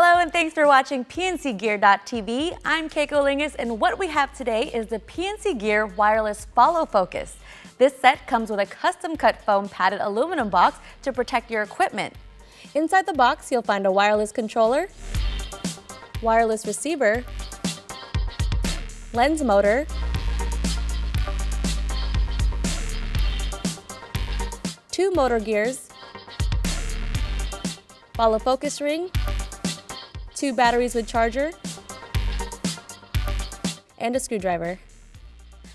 Hello and thanks for watching PNCGear.tv. I'm Keiko Lingus and what we have today is the PNC Gear Wireless Follow Focus. This set comes with a custom cut foam padded aluminum box to protect your equipment. Inside the box, you'll find a wireless controller, wireless receiver, lens motor, two motor gears, follow focus ring, two batteries with charger, and a screwdriver.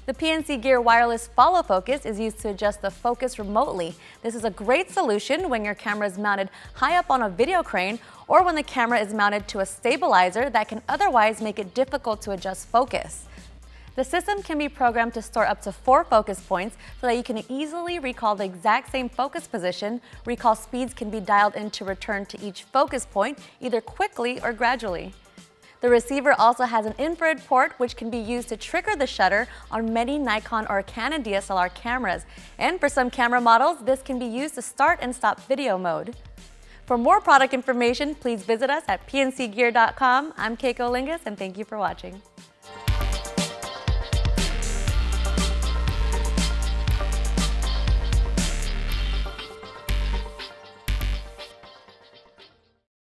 The PNC Gear Wireless Follow Focus is used to adjust the focus remotely. This is a great solution when your camera is mounted high up on a video crane or when the camera is mounted to a stabilizer that can otherwise make it difficult to adjust focus. The system can be programmed to store up to four focus points so that you can easily recall the exact same focus position. Recall speeds can be dialed in to return to each focus point, either quickly or gradually. The receiver also has an infrared port which can be used to trigger the shutter on many Nikon or Canon DSLR cameras. And for some camera models, this can be used to start and stop video mode. For more product information, please visit us at pncgear.com. I'm Keiko Lingus and thank you for watching.